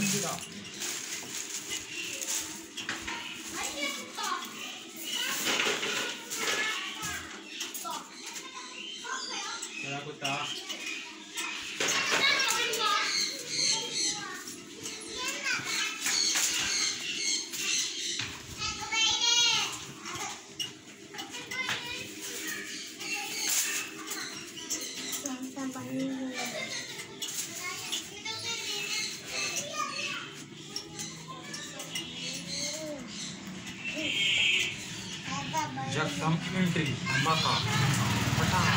次だ。Terima kasih. 嗯。जगदम्बिंट्री अम्बाका पठान